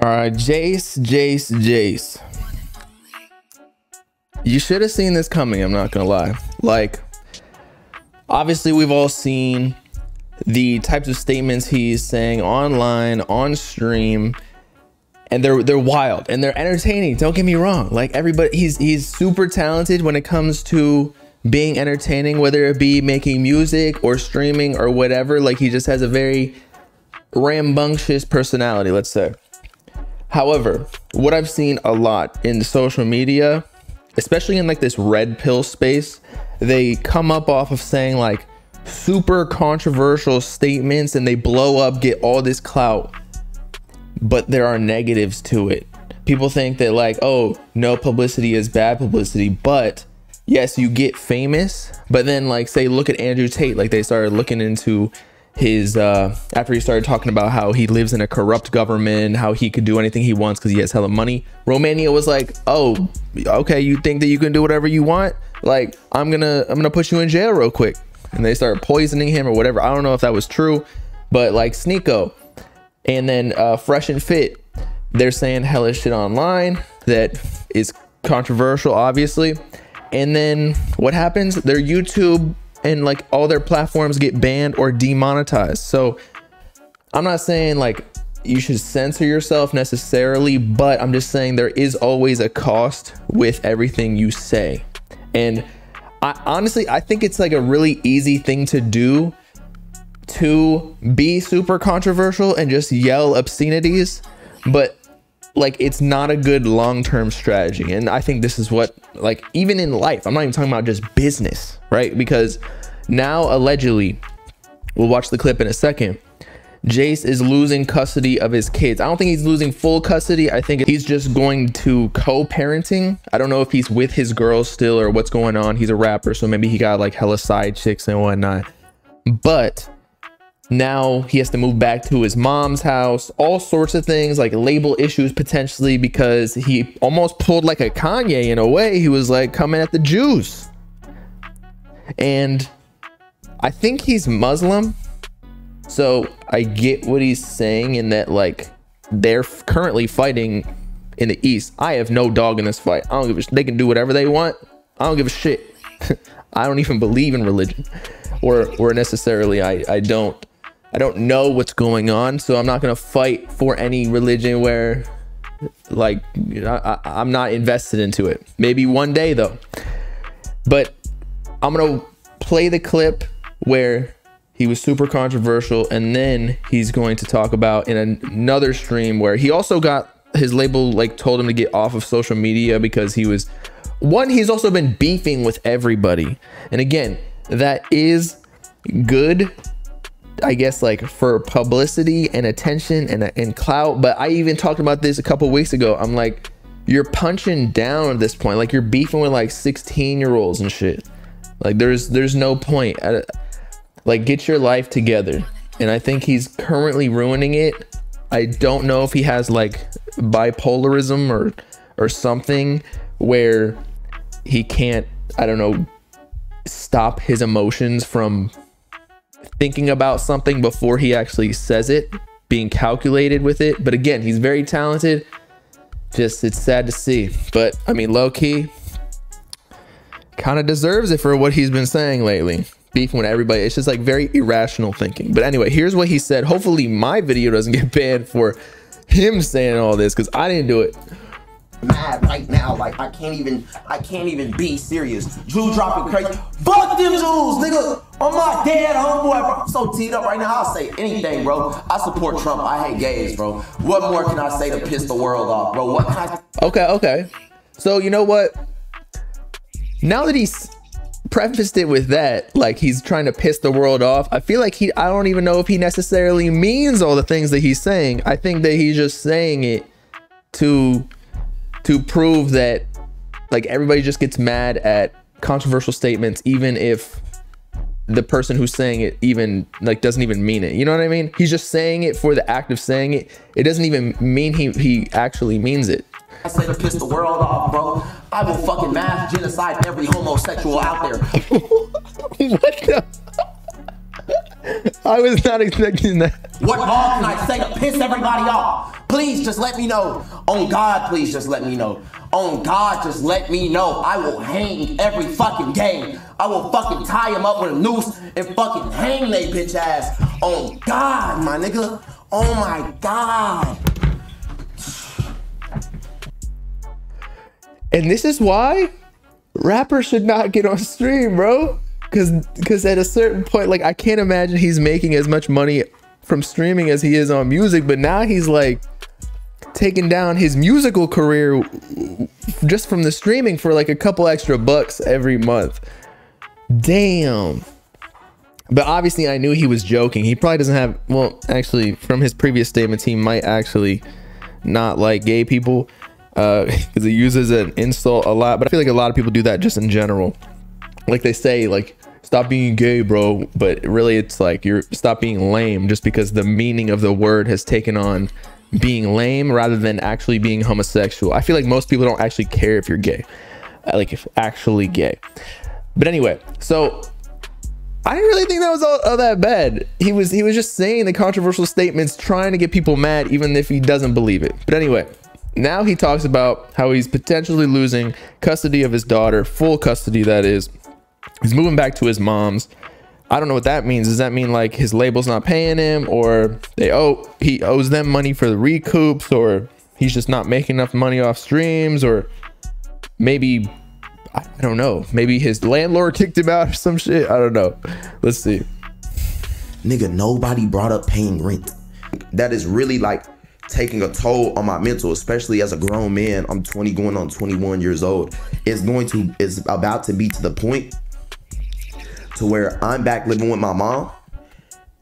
All right, Jace, Jace, Jace. You should have seen this coming, I'm not gonna lie. Like, obviously, we've all seen the types of statements he's saying online, on stream, and they're they're wild and they're entertaining. Don't get me wrong. Like everybody, he's he's super talented when it comes to being entertaining, whether it be making music or streaming or whatever. Like he just has a very rambunctious personality, let's say. However, what I've seen a lot in social media, especially in like this red pill space, they come up off of saying like super controversial statements and they blow up, get all this clout, but there are negatives to it. People think that like, oh, no publicity is bad publicity, but yes, you get famous, but then like say look at Andrew Tate, like they started looking into his uh after he started talking about how he lives in a corrupt government how he could do anything he wants because he has hella money. Romania was like oh okay you think that you can do whatever you want? Like i'm gonna i'm gonna put you in jail real quick. And they started poisoning him or whatever. I don't know if that was true but like sneako and then uh fresh and fit they're saying hella shit online that is controversial obviously. And then what happens? Their youtube and like all their platforms get banned or demonetized. So I'm not saying like you should censor yourself necessarily, but I'm just saying there is always a cost with everything you say. And I honestly I think it's like a really easy thing to do to be super controversial and just yell obscenities, but like it's not a good long-term strategy and i think this is what like even in life i'm not even talking about just business right because now allegedly we'll watch the clip in a second jace is losing custody of his kids. I don't think he's losing full custody. I think he's just going to co-parenting. I don't know if he's with his girls still or what's going on. He's a rapper so maybe he got like hella side chicks and whatnot. But now he has to move back to his mom's house. All sorts of things like label issues potentially because he almost pulled like a kanye in a way. He was like coming at the jews. And i think he's muslim so i get what he's saying in that like they're currently fighting in the east i have no dog in this fight i don't give a sh- they can do whatever they want i don't give a shit i don't even believe in religion or or necessarily i i don't I don't know what's going on, so I'm not gonna fight for any religion where, like, you know, I, I'm not invested into it. Maybe one day though. But I'm gonna play the clip where he was super controversial, and then he's going to talk about in an- another stream where he also got his label like told him to get off of social media because he was one. He's also been beefing with everybody, and again, that is good I guess like for publicity and attention and and clout. But I even talked about this a couple weeks ago. I'm like, you're punching down at this point. Like you're beefing with like 16 year olds and shit. Like there's there's no point. At, like get your life together. And I think he's currently ruining it. I don't know if he has like bipolarism or or something where he can't I don't know stop his emotions from thinking about something before he actually says it, being calculated with it. But again, he's very talented. Just it's sad to see. But I mean, low key, kind of deserves it for what he's been saying lately. Beefing with everybody. It's just like very irrational thinking. But anyway, here's what he said. Hopefully, my video doesn't get banned for him saying all this because I didn't do it mad right now. Like I can't even, I can't even be serious. Drew dropping crazy. Fuck them Jews, nigga. On my dad, homeboy, bro. I'm so teed up right now. I'll say anything, bro. I support Trump. I hate gays, bro. What more can I say to piss the world off, bro? What can I? Okay, okay. So you know what? Now that he's prefaced it with that, like he's trying to piss the world off, I feel like he, I don't even know if he necessarily means all the things that he's saying. I think that he's just saying it to to prove that like everybody just gets mad at controversial statements even if the person who's saying it even like doesn't even mean it. You know what I mean? He's just saying it for the act of saying it. It doesn't even mean he he actually means it. I say to piss the world off, bro. I will fucking mass genocide every homosexual out there. what the I was not expecting that. What all can I say to piss everybody off? Please just let me know. On God, please just let me know. On God, just let me know. I will hang every fucking game. I will fucking tie him up with a noose and fucking hang they bitch ass. On God, my nigga. Oh my God. And this is why rappers should not get on stream, bro. Cause cause at a certain point, like I can't imagine he's making as much money from streaming as he is on music, but now he's like taking down his musical career just from the streaming for like a couple extra bucks every month. Damn. But obviously I knew he was joking. He probably doesn't have well, actually from his previous statements, he might actually not like gay people because uh, he uses an insult a lot. But I feel like a lot of people do that just in general. Like they say, like stop being gay, bro. But really, it's like you're stop being lame, just because the meaning of the word has taken on being lame rather than actually being homosexual. I feel like most people don't actually care if you're gay, uh, like if actually gay. But anyway, so I didn't really think that was all, all, that bad. He was he was just saying the controversial statements, trying to get people mad, even if he doesn't believe it. But anyway, now he talks about how he's potentially losing custody of his daughter, full custody, that is. He's moving back to his mom's. I don't know what that means. Does that mean like his label's not paying him or they owe he owes them money for the recoups or he's just not making enough money off streams or maybe I don't know. Maybe his landlord kicked him out or some shit. I don't know. Let's see. Nigga, nobody brought up paying rent. That is really like taking a toll on my mental, especially as a grown man. I'm 20 going on 21 years old. It's going to, it's about to be to the point to where I'm back living with my mom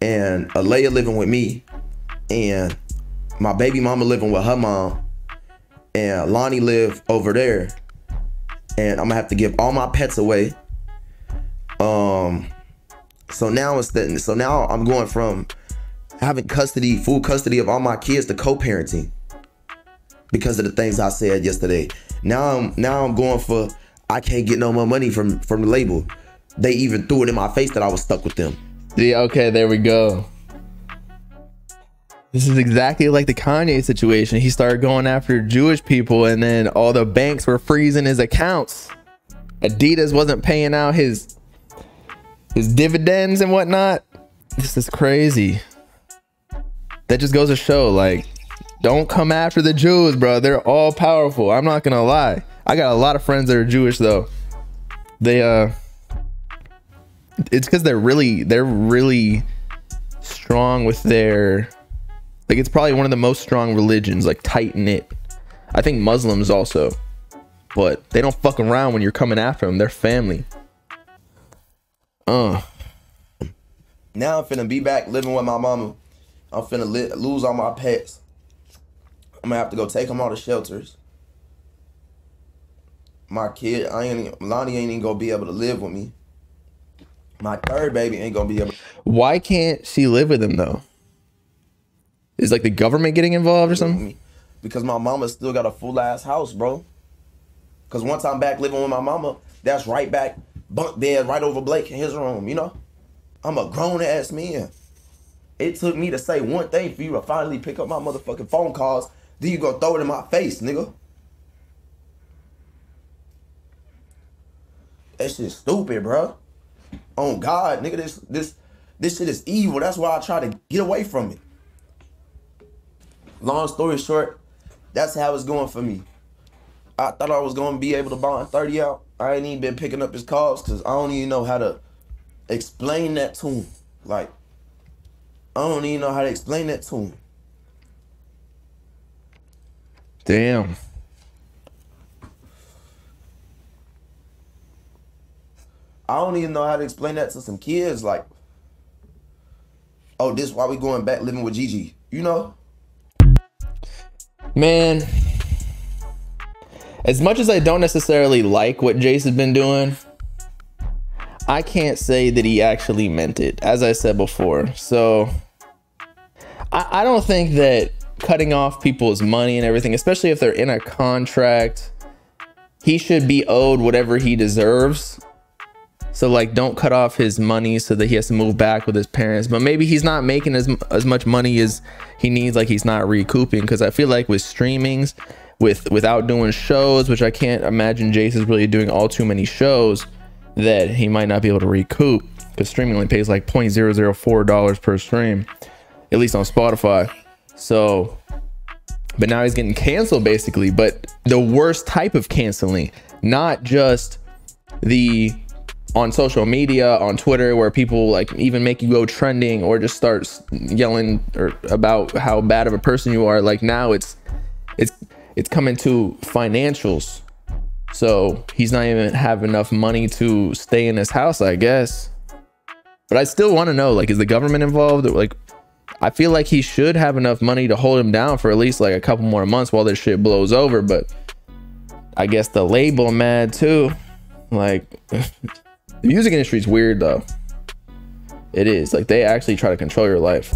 and Alea living with me and my baby mama living with her mom and Lonnie live over there. And I'm gonna have to give all my pets away. Um, so now it's that. So now I'm going from having custody, full custody of all my kids to co-parenting because of the things I said yesterday. Now I'm now I'm going for I can't get no more money from from the label. They even threw it in my face that I was stuck with them. Yeah, okay, there we go. This is exactly like the Kanye situation. He started going after Jewish people and then all the banks were freezing his accounts. Adidas wasn't paying out his his dividends and whatnot. This is crazy that just goes to show like don't come after the Jews, bro. They're all powerful. I'm not gonna lie. I got a lot of friends that are Jewish though. They uh it's because they're really they're really strong with their like it's probably one of the most strong religions, like tight knit. I think Muslims also. But they don't fuck around when you're coming after them. They're family. Uh. Now I'm finna be back living with my mama I'm finna li- lose all my pets. I'm gonna have to go take them all to shelters. My kid, I ain't Lonnie ain't even gonna be able to live with me. My third baby ain't gonna be able. Why can't she live with him though? Is like the government getting involved or something? Because my mama still got a full ass house, bro. Cause once I'm back living with my mama, that's right back bunk bed right over Blake in his room. You know, I'm a grown ass man. It took me to say one thing for you to finally pick up my motherfucking phone calls. Then you go throw it in my face, nigga. That shit stupid, bro. On God, nigga, this this this shit is evil. That's why I try to get away from it. Long story short, that's how it's going for me. I thought I was gonna be able to bond 30 out. I ain't even been picking up his calls because I don't even know how to explain that to him. Like, I don't even know how to explain that to him. Damn. I don't even know how to explain that to some kids. Like, oh, this why we going back living with Gigi. You know? Man, as much as I don't necessarily like what Jace has been doing, I can't say that he actually meant it, as I said before. So I, I don't think that cutting off people's money and everything, especially if they're in a contract, he should be owed whatever he deserves. So like, don't cut off his money so that he has to move back with his parents. But maybe he's not making as as much money as he needs. Like he's not recouping because I feel like with streamings, with without doing shows, which I can't imagine Jason's really doing all too many shows, that he might not be able to recoup because streaming only pays like 0.004 dollars per stream, at least on Spotify. So, but now he's getting canceled basically. But the worst type of canceling, not just the on social media, on Twitter, where people like even make you go trending or just start yelling or about how bad of a person you are. Like now it's it's it's coming to financials. So he's not even have enough money to stay in his house, I guess. But I still want to know, like, is the government involved? Like, I feel like he should have enough money to hold him down for at least like a couple more months while this shit blows over. But I guess the label mad too. Like, The music industry is weird though. It is. Like they actually try to control your life.